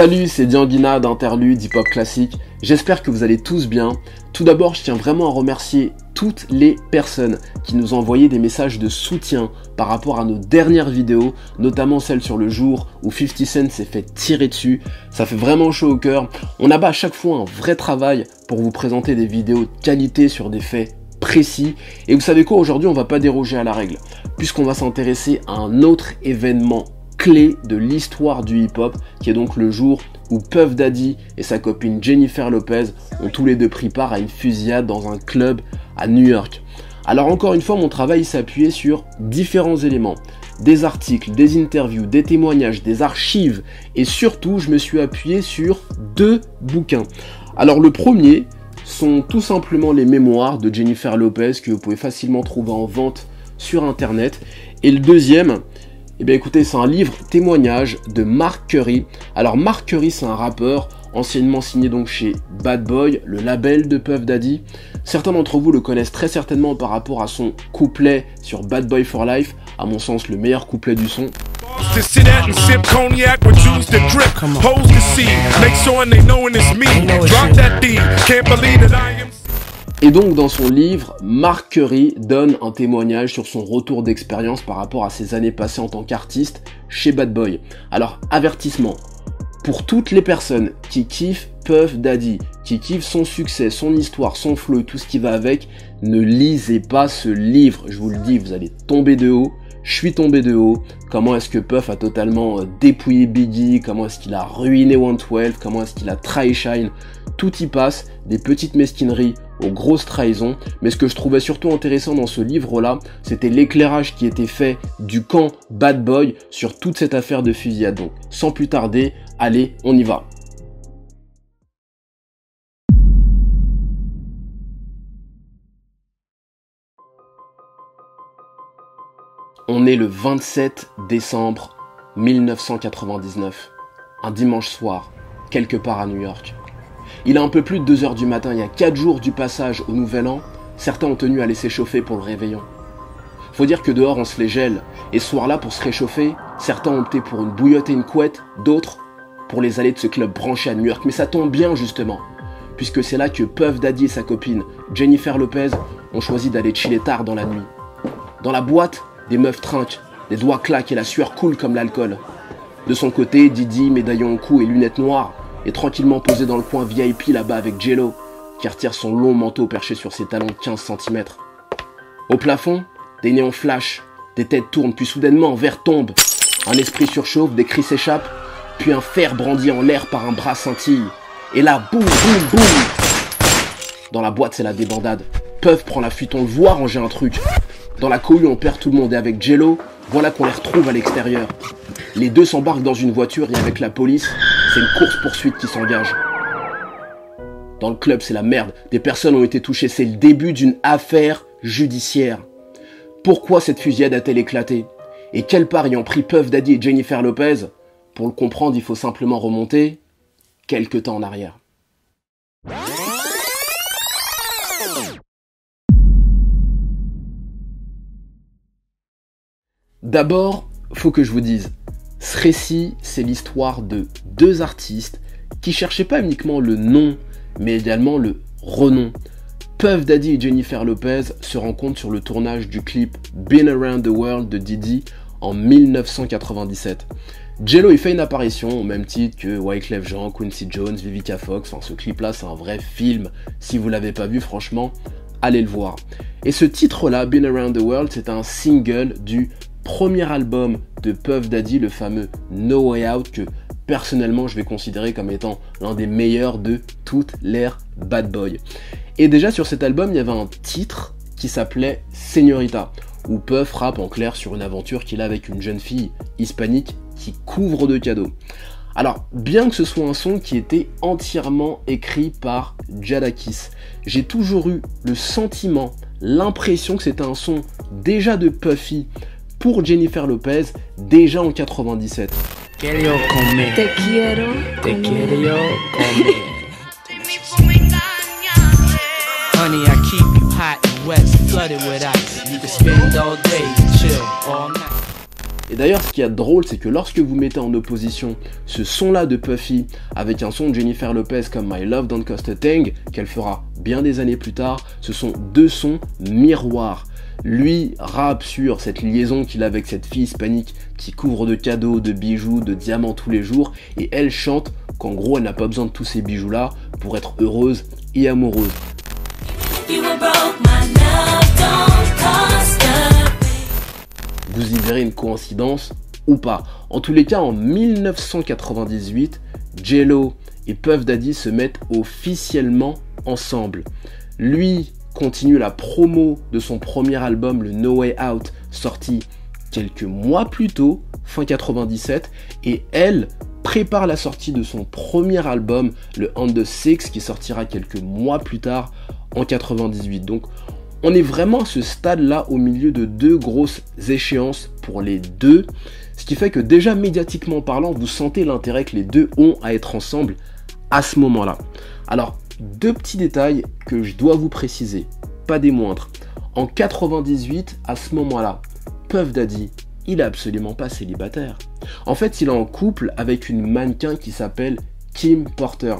Salut, c'est Dianguina d'Interlude Hip Hop Classique. J'espère que vous allez tous bien. Tout d'abord, je tiens vraiment à remercier toutes les personnes qui nous ont envoyé des messages de soutien par rapport à nos dernières vidéos, notamment celle sur le jour où 50 Cent s'est fait tirer dessus. Ça fait vraiment chaud au cœur. On abat à chaque fois un vrai travail pour vous présenter des vidéos de qualité sur des faits précis. Et vous savez quoi, aujourd'hui on va pas déroger à la règle, puisqu'on va s'intéresser à un autre événement clé de l'histoire du hip-hop, qui est donc le jour où Puff Daddy et sa copine Jennifer Lopez ont tous les deux pris part à une fusillade dans un club à New York. Alors encore une fois, mon travail s'appuyait sur différents éléments. Des articles, des interviews, des témoignages, des archives et surtout je me suis appuyé sur deux bouquins. Alors le premier sont tout simplement les mémoires de Jennifer Lopez que vous pouvez facilement trouver en vente sur internet. Et le deuxième, eh bien écoutez, c'est un livre témoignage de Mark Curry. Alors Mark Curry, c'est un rappeur anciennement signé donc chez Bad Boy, le label de Puff Daddy. Certains d'entre vous le connaissent très certainement par rapport à son couplet sur Bad Boy for Life, à mon sens le meilleur couplet du son. Et donc dans son livre, Mark Curry donne un témoignage sur son retour d'expérience par rapport à ses années passées en tant qu'artiste chez Bad Boy. Alors avertissement, pour toutes les personnes qui kiffent Puff Daddy, qui kiffent son succès, son histoire, son flow tout ce qui va avec, ne lisez pas ce livre. Je vous le dis, vous allez tomber de haut. Je suis tombé de haut. Comment est-ce que Puff a totalement euh, dépouillé Biggie? Comment est-ce qu'il a ruiné 112 Comment est-ce qu'il a trahi Shine? Tout y passe. Des petites mesquineries aux grosses trahisons. Mais ce que je trouvais surtout intéressant dans ce livre-là, c'était l'éclairage qui était fait du camp Bad Boy sur toute cette affaire de fusillade. Donc, sans plus tarder, allez, on y va. On est le 27 décembre 1999, un dimanche soir, quelque part à New York. Il a un peu plus de 2 heures du matin, il y a 4 jours du passage au Nouvel An, certains ont tenu à aller s'échauffer pour le réveillon. Faut dire que dehors on se les gèle, et soir-là pour se réchauffer, certains ont opté pour une bouillotte et une couette, d'autres pour les allées de ce club branché à New York. Mais ça tombe bien justement, puisque c'est là que Puff Daddy et sa copine Jennifer Lopez ont choisi d'aller chiller tard dans la nuit. Dans la boîte, des meufs trinquent, les doigts claquent et la sueur coule comme l'alcool. De son côté, Didi, médaillon au cou et lunettes noires, est tranquillement posé dans le coin VIP là-bas avec Jello, qui retire son long manteau perché sur ses talons de 15 cm. Au plafond, des néons flashent, des têtes tournent, puis soudainement un verre tombe. Un esprit surchauffe, des cris s'échappent, puis un fer brandi en l'air par un bras scintille. Et là, boum, boum, boum Dans la boîte, c'est la débandade. Puff prend la fuite, on le voit ranger un truc. Dans la cohue, on perd tout le monde et avec Jello, voilà qu'on les retrouve à l'extérieur. Les deux s'embarquent dans une voiture et avec la police, c'est une course-poursuite qui s'engage. Dans le club, c'est la merde. Des personnes ont été touchées. C'est le début d'une affaire judiciaire. Pourquoi cette fusillade a-t-elle éclaté? Et quelle part y ont pris Puff Daddy et Jennifer Lopez? Pour le comprendre, il faut simplement remonter quelques temps en arrière. D'abord, faut que je vous dise, ce récit, c'est l'histoire de deux artistes qui cherchaient pas uniquement le nom, mais également le renom. Puff Daddy et Jennifer Lopez se rencontrent sur le tournage du clip Been Around the World de Diddy en 1997. Jello y fait une apparition au même titre que Wyclef Jean, Quincy Jones, Vivica Fox. Enfin, ce clip-là, c'est un vrai film. Si vous l'avez pas vu, franchement, allez le voir. Et ce titre-là, Been Around the World, c'est un single du premier album de Puff Daddy, le fameux No Way Out, que personnellement je vais considérer comme étant l'un des meilleurs de toute l'ère Bad Boy. Et déjà sur cet album, il y avait un titre qui s'appelait Señorita, où Puff rappe en clair sur une aventure qu'il a avec une jeune fille hispanique qui couvre de cadeaux. Alors, bien que ce soit un son qui était entièrement écrit par Jadakis, j'ai toujours eu le sentiment, l'impression que c'était un son déjà de Puffy, pour Jennifer Lopez déjà en 97. Te quiero te quiero Honey, I keep you hot and wet, flooded with ice. You can spend all day, chill all night. Et d'ailleurs, ce qui est drôle, c'est que lorsque vous mettez en opposition ce son-là de Puffy avec un son de Jennifer Lopez comme My Love Don't Cost a Thing, qu'elle fera bien des années plus tard, ce sont deux sons miroirs. Lui rappe sur cette liaison qu'il a avec cette fille hispanique qui couvre de cadeaux, de bijoux, de diamants tous les jours, et elle chante qu'en gros elle n'a pas besoin de tous ces bijoux-là pour être heureuse et amoureuse. Vous y verrez une coïncidence ou pas. En tous les cas, en 1998, Jello et Puff Daddy se mettent officiellement ensemble. Lui continue la promo de son premier album, le No Way Out, sorti quelques mois plus tôt, fin 97, et elle prépare la sortie de son premier album, le On the Six, qui sortira quelques mois plus tard, en 98. Donc on est vraiment à ce stade-là au milieu de deux grosses échéances pour les deux, ce qui fait que déjà médiatiquement parlant, vous sentez l'intérêt que les deux ont à être ensemble à ce moment-là. Alors, deux petits détails que je dois vous préciser, pas des moindres. En 98, à ce moment-là, Puff Daddy, il est absolument pas célibataire. En fait, il est en couple avec une mannequin qui s'appelle Kim Porter.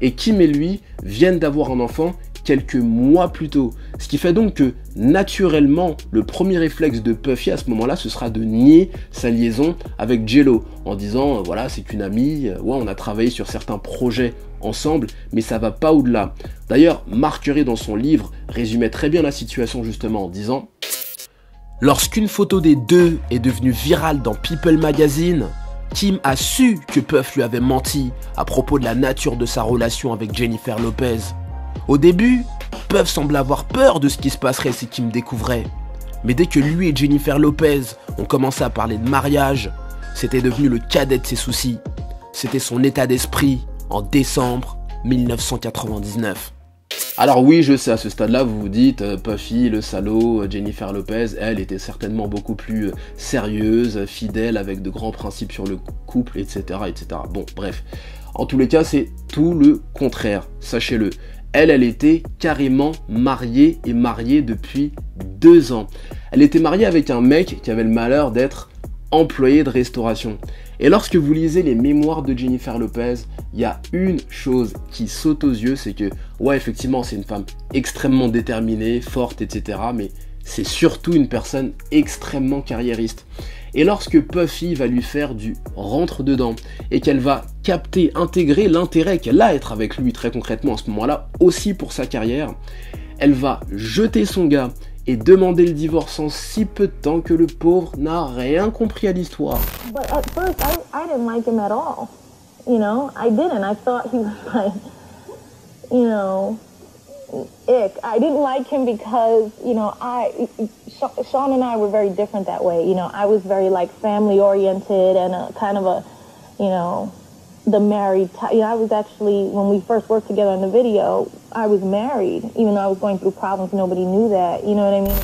Et Kim et lui viennent d'avoir un enfant quelques mois plus tôt. Ce qui fait donc que naturellement, le premier réflexe de Puffy à ce moment-là, ce sera de nier sa liaison avec Jello en disant voilà, c'est une amie, ouais, on a travaillé sur certains projets ensemble, mais ça va pas au-delà. D'ailleurs, Marcury dans son livre résumait très bien la situation justement en disant Lorsqu'une photo des deux est devenue virale dans People Magazine, Kim a su que Puff lui avait menti à propos de la nature de sa relation avec Jennifer Lopez. Au début, Puff semble avoir peur de ce qui se passerait si Kim découvrait. Mais dès que lui et Jennifer Lopez ont commencé à parler de mariage, c'était devenu le cadet de ses soucis. C'était son état d'esprit en décembre 1999. Alors oui, je sais, à ce stade-là, vous vous dites, euh, Puffy, le salaud, euh, Jennifer Lopez, elle était certainement beaucoup plus euh, sérieuse, fidèle, avec de grands principes sur le couple, etc. etc. Bon, bref. En tous les cas, c'est tout le contraire, sachez-le. Elle, elle était carrément mariée et mariée depuis deux ans. Elle était mariée avec un mec qui avait le malheur d'être employé de restauration. Et lorsque vous lisez les mémoires de Jennifer Lopez, il y a une chose qui saute aux yeux, c'est que, ouais, effectivement, c'est une femme extrêmement déterminée, forte, etc. Mais c'est surtout une personne extrêmement carriériste. Et lorsque Puffy va lui faire du rentre-dedans et qu'elle va capter, intégrer l'intérêt qu'elle a à être avec lui très concrètement à ce moment-là, aussi pour sa carrière, elle va jeter son gars et demander le divorce en si peu de temps que le pauvre n'a rien compris à l'histoire. You know, I didn't. I thought he was like, you know, ick. I didn't like him because, you know, I, Sean and I were very different that way. You know, I was very like family oriented and a, kind of a, you know, the married type. You know, I was actually, when we first worked together in the video, I was married, even though I was going through problems, nobody knew that. You know what I mean?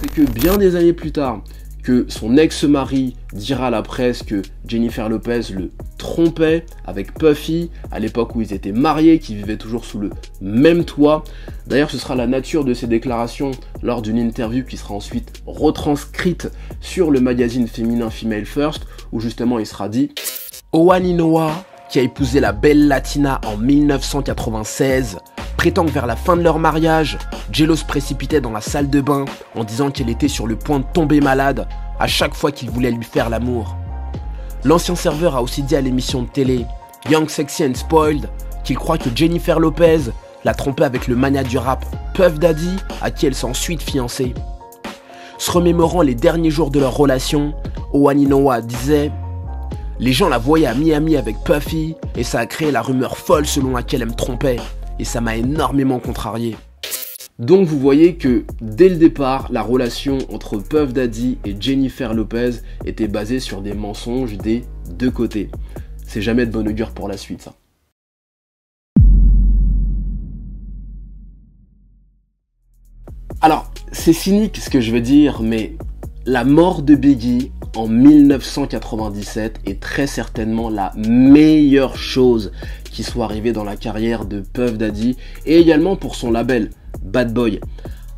C'est que bien des années plus tard, que son ex-mari dira à la presse que Jennifer Lopez le trompait avec Puffy à l'époque où ils étaient mariés, qui vivaient toujours sous le même toit. D'ailleurs, ce sera la nature de ces déclarations lors d'une interview qui sera ensuite retranscrite sur le magazine féminin Female First, où justement il sera dit Owen Inoa, qui a épousé la belle Latina en 1996, prétend que vers la fin de leur mariage, Jello se précipitait dans la salle de bain en disant qu'elle était sur le point de tomber malade à chaque fois qu'il voulait lui faire l'amour. L'ancien serveur a aussi dit à l'émission de télé Young Sexy and Spoiled qu'il croit que Jennifer Lopez l'a trompé avec le mania du rap Puff Daddy à qui elle s'est ensuite fiancée. Se remémorant les derniers jours de leur relation, Owaninoa disait Les gens la voyaient à Miami avec Puffy et ça a créé la rumeur folle selon laquelle elle me trompait et ça m'a énormément contrarié. Donc vous voyez que dès le départ, la relation entre Puff Daddy et Jennifer Lopez était basée sur des mensonges des deux côtés. C'est jamais de bonne augure pour la suite. Alors, c'est cynique ce que je veux dire, mais la mort de Biggie en 1997 est très certainement la meilleure chose qui soit arrivée dans la carrière de Puff Daddy et également pour son label Bad Boy.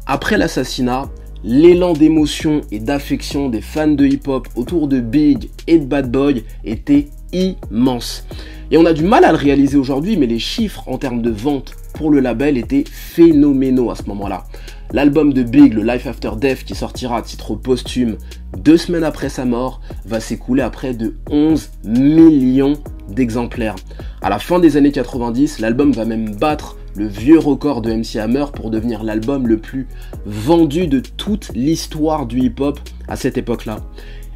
Après l'assassinat, l'élan d'émotion et d'affection des fans de hip-hop autour de Big et de Bad Boy était immense. Et on a du mal à le réaliser aujourd'hui, mais les chiffres en termes de vente pour le label étaient phénoménaux à ce moment-là. L'album de Big, le Life After Death, qui sortira à titre posthume deux semaines après sa mort, va s'écouler à près de 11 millions d'exemplaires. À la fin des années 90, l'album va même battre le vieux record de MC Hammer pour devenir l'album le plus vendu de toute l'histoire du hip-hop à cette époque-là.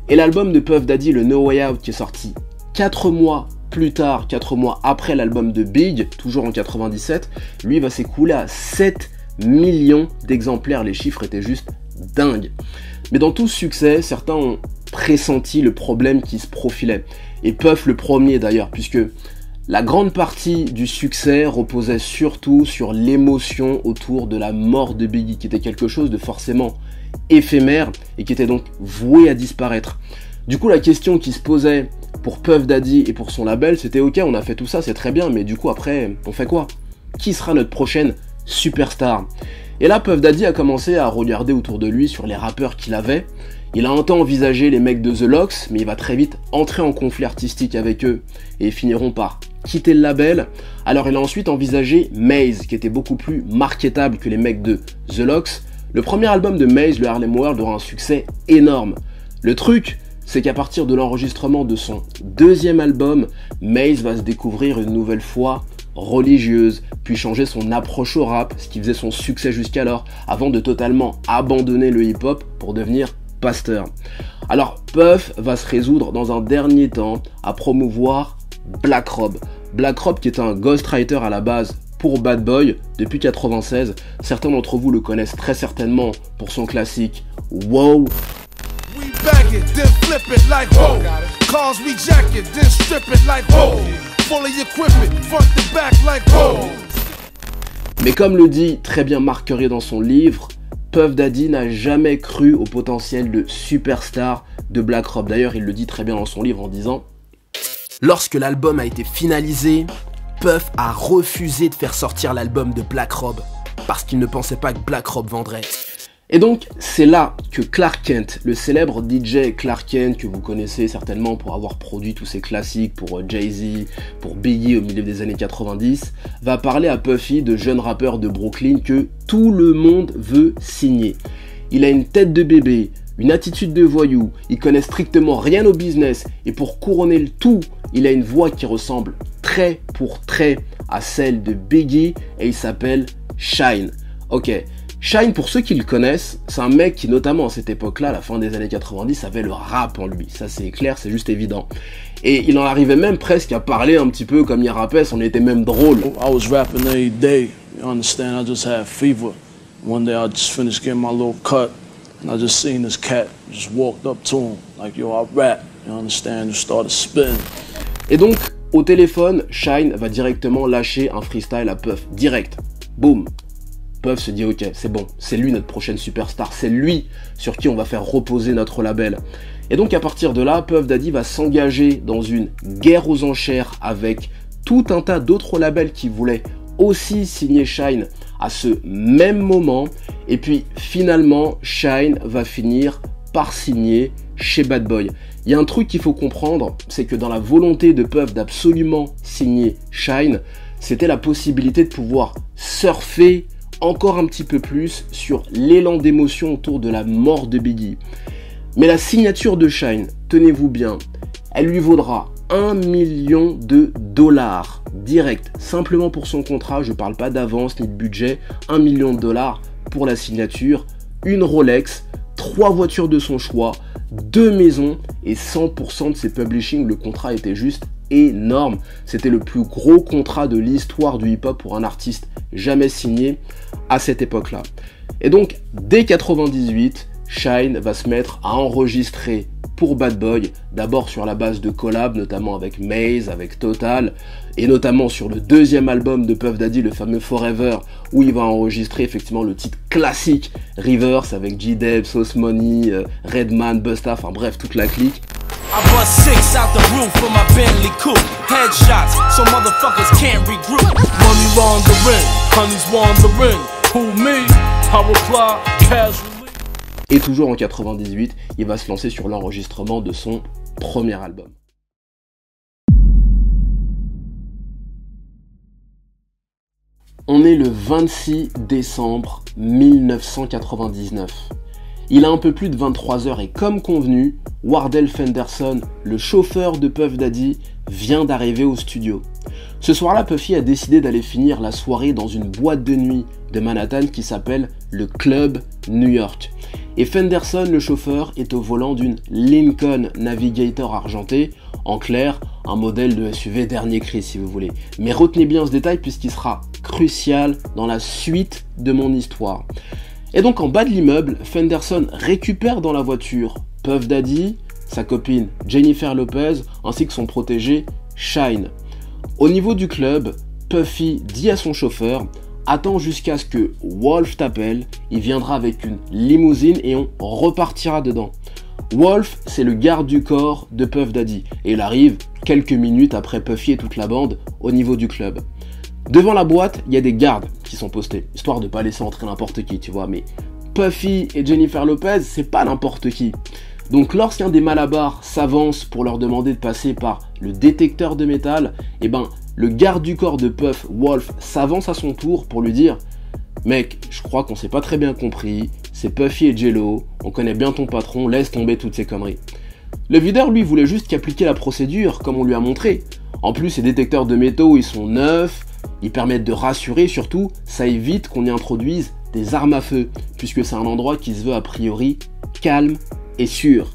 Et l'album de Puff Daddy, le No Way Out, qui est sorti 4 mois plus tard, 4 mois après l'album de Big, toujours en 97, lui va s'écouler à 7 millions d'exemplaires. Les chiffres étaient juste dingues. Mais dans tout succès, certains ont pressenti le problème qui se profilait. Et Puff le premier d'ailleurs, puisque la grande partie du succès reposait surtout sur l'émotion autour de la mort de Biggie, qui était quelque chose de forcément éphémère et qui était donc voué à disparaître. Du coup, la question qui se posait pour Puff Daddy et pour son label, c'était ok, on a fait tout ça, c'est très bien, mais du coup après, on fait quoi? Qui sera notre prochaine superstar? Et là, Puff Daddy a commencé à regarder autour de lui sur les rappeurs qu'il avait. Il a un temps envisagé les mecs de The Locks, mais il va très vite entrer en conflit artistique avec eux et finiront par quitter le label. Alors il a ensuite envisagé Maze, qui était beaucoup plus marketable que les mecs de The Locks. Le premier album de Maze, le Harlem World, aura un succès énorme. Le truc, c'est qu'à partir de l'enregistrement de son deuxième album, Maze va se découvrir une nouvelle fois religieuse, puis changer son approche au rap, ce qui faisait son succès jusqu'alors, avant de totalement abandonner le hip-hop pour devenir pasteur. Alors Puff va se résoudre dans un dernier temps à promouvoir Black Rob. Black Rob qui est un ghostwriter à la base pour Bad Boy depuis 96. Certains d'entre vous le connaissent très certainement pour son classique Wow mais comme le dit très bien Mark dans son livre, Puff Daddy n'a jamais cru au potentiel de superstar de Black Rob. D'ailleurs, il le dit très bien dans son livre en disant Lorsque l'album a été finalisé, Puff a refusé de faire sortir l'album de Black Rob parce qu'il ne pensait pas que Black Rob vendrait. Et donc, c'est là que Clark Kent, le célèbre DJ Clark Kent que vous connaissez certainement pour avoir produit tous ses classiques pour euh, Jay-Z, pour Biggie au milieu des années 90, va parler à Puffy de jeune rappeur de Brooklyn que tout le monde veut signer. Il a une tête de bébé, une attitude de voyou, il connaît strictement rien au business et pour couronner le tout, il a une voix qui ressemble très pour très à celle de Biggie et il s'appelle Shine. Ok, Shine, pour ceux qui le connaissent, c'est un mec qui, notamment à cette époque-là, à la fin des années 90, avait le rap en lui. Ça, c'est clair, c'est juste évident. Et il en arrivait même presque à parler un petit peu comme il rappait, c'en était même drôle. I was rapping every day, you understand? I just had fever. One day I just finished getting my little cut, and I just seen this cat, just walked up to him, like, yo, I rap, you understand? Just started spinning. Et donc, au téléphone, Shine va directement lâcher un freestyle à Puff, direct. Boom, Puff se dit ok, c'est bon, c'est lui notre prochaine superstar, c'est lui sur qui on va faire reposer notre label. Et donc à partir de là, Puff Daddy va s'engager dans une guerre aux enchères avec tout un tas d'autres labels qui voulaient aussi signer Shine à ce même moment. Et puis finalement, Shine va finir par signer chez Bad Boy. Il y a un truc qu'il faut comprendre, c'est que dans la volonté de Puff d'absolument signer Shine, c'était la possibilité de pouvoir surfer encore un petit peu plus sur l'élan d'émotion autour de la mort de Biggie. Mais la signature de Shine, tenez-vous bien, elle lui vaudra 1 million de dollars direct, simplement pour son contrat, je ne parle pas d'avance ni de budget, 1 million de dollars pour la signature, une Rolex, trois voitures de son choix, deux maisons et 100% de ses publishing, le contrat était juste énorme. C'était le plus gros contrat de l'histoire du hip-hop pour un artiste jamais signé à cette époque-là. Et donc, dès 98, Shine va se mettre à enregistrer pour Bad Boy, d'abord sur la base de collab, notamment avec Maze, avec Total, et notamment sur le deuxième album de Puff Daddy, le fameux Forever, où il va enregistrer effectivement le titre classique Rivers avec G-Deb, Sauce Money, euh, Redman, Busta, enfin bref, toute la clique. Et toujours en 98, il va se lancer sur l'enregistrement de son premier album. On est le 26 décembre 1999. Il a un peu plus de 23 heures et comme convenu, Wardell Fenderson, le chauffeur de Puff Daddy, vient d'arriver au studio. Ce soir-là, Puffy a décidé d'aller finir la soirée dans une boîte de nuit de Manhattan qui s'appelle le Club New York. Et Fenderson, le chauffeur, est au volant d'une Lincoln Navigator argentée, en clair, un modèle de SUV dernier cri si vous voulez. Mais retenez bien ce détail puisqu'il sera crucial dans la suite de mon histoire. Et donc en bas de l'immeuble, Fenderson récupère dans la voiture Puff Daddy, sa copine Jennifer Lopez, ainsi que son protégé Shine. Au niveau du club, Puffy dit à son chauffeur Attends jusqu'à ce que Wolf t'appelle, il viendra avec une limousine et on repartira dedans. Wolf, c'est le garde du corps de Puff Daddy et il arrive quelques minutes après Puffy et toute la bande au niveau du club. Devant la boîte, il y a des gardes qui sont postés, histoire de pas laisser entrer n'importe qui, tu vois, mais Puffy et Jennifer Lopez, c'est pas n'importe qui. Donc lorsqu'un des malabars s'avance pour leur demander de passer par le détecteur de métal, eh ben le garde du corps de Puff, Wolf, s'avance à son tour pour lui dire Mec, je crois qu'on s'est pas très bien compris, c'est Puffy et Jello, on connaît bien ton patron, laisse tomber toutes ces conneries. Le videur, lui, voulait juste qu'appliquer la procédure, comme on lui a montré. En plus, ces détecteurs de métaux, ils sont neufs, ils permettent de rassurer, surtout, ça évite qu'on y introduise des armes à feu, puisque c'est un endroit qui se veut a priori calme et sûr.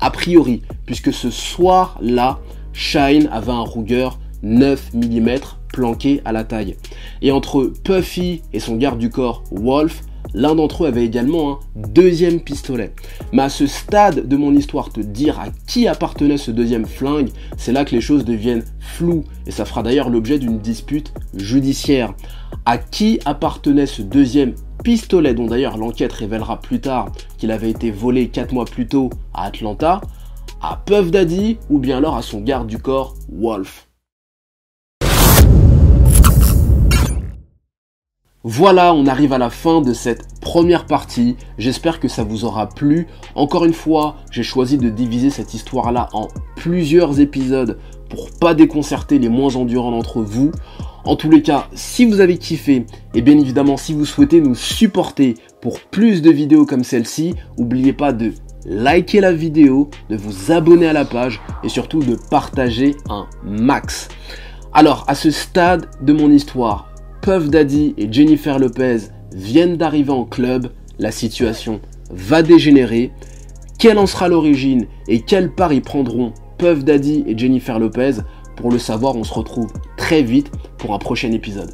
A priori, puisque ce soir-là, Shine avait un Ruger 9 mm planqué à la taille. Et entre Puffy et son garde du corps, Wolf, l'un d'entre eux avait également un deuxième pistolet. Mais à ce stade de mon histoire, te dire à qui appartenait ce deuxième flingue, c'est là que les choses deviennent floues, et ça fera d'ailleurs l'objet d'une dispute judiciaire. À qui appartenait ce deuxième pistolet, dont d'ailleurs l'enquête révélera plus tard qu'il avait été volé 4 mois plus tôt à Atlanta, à Puff Daddy ou bien alors à son garde du corps, Wolf? Voilà, on arrive à la fin de cette première partie. J'espère que ça vous aura plu. Encore une fois, j'ai choisi de diviser cette histoire-là en plusieurs épisodes pour pas déconcerter les moins endurants d'entre vous. En tous les cas, si vous avez kiffé, et bien évidemment si vous souhaitez nous supporter pour plus de vidéos comme celle-ci, n'oubliez pas de liker la vidéo, de vous abonner à la page et surtout de partager un max. Alors, à ce stade de mon histoire, Puff Daddy et Jennifer Lopez viennent d'arriver en club, la situation va dégénérer. Quelle en sera l'origine et quelle part y prendront Puff Daddy et Jennifer Lopez? Pour le savoir, on se retrouve très vite pour un prochain épisode.